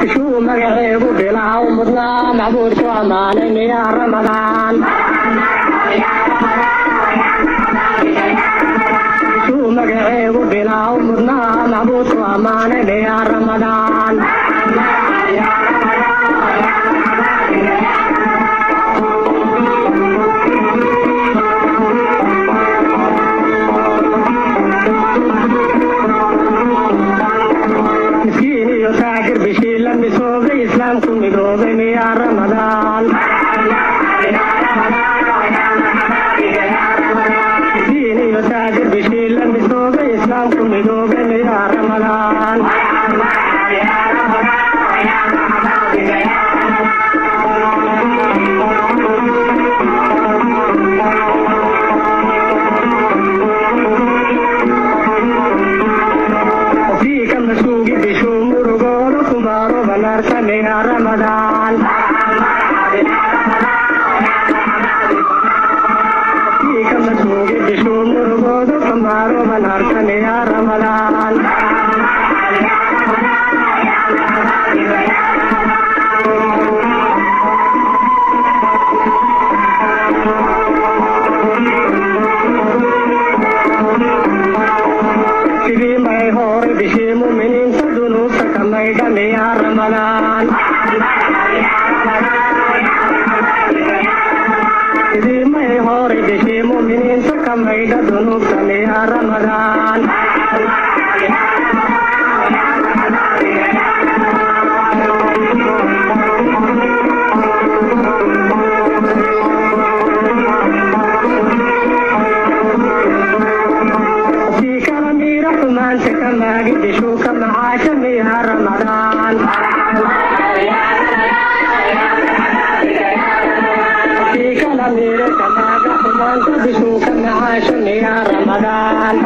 bishuu magaceegu bilaaw mudnaa macbuudku ammaanay miyaa ramadaan bishuu magaceegu bilaaw mudnaa macbuudku ammaanay miyaa ramadaan islaamku midoobay miyaa ramadaan miskiin iyo sidii may hore bishii muminiinta ka maydha dunuubta ramadaan xumaanta ka maagi bishuu ka macaasha miyaa ramadaan sii kala miira ka maaga xumaanta bishuu ka macaasha miyaa ramadaan